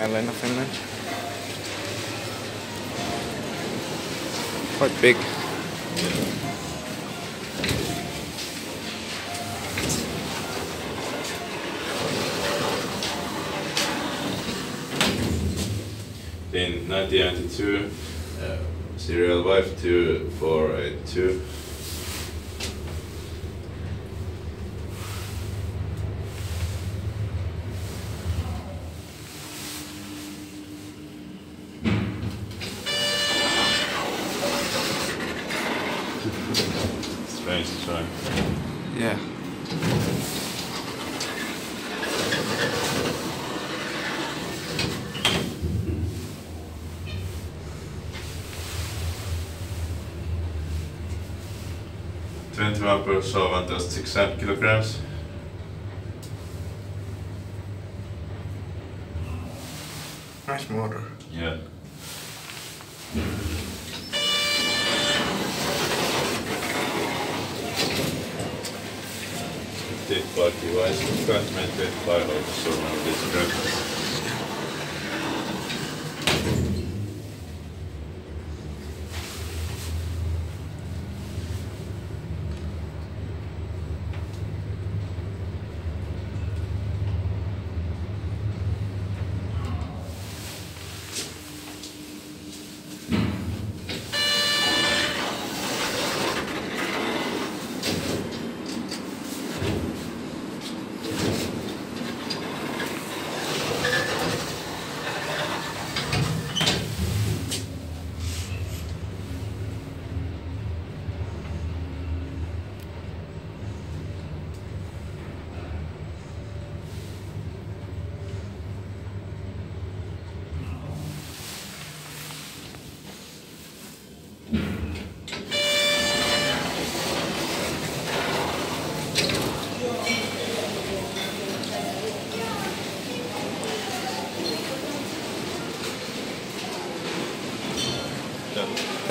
island of Finland. Quite big. In 1992, uh, serial wife 2 482 face, so. Yeah. Twenty one per of just six kilograms. Nice motor. Yeah. Tippar device, kanske med en tippar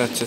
också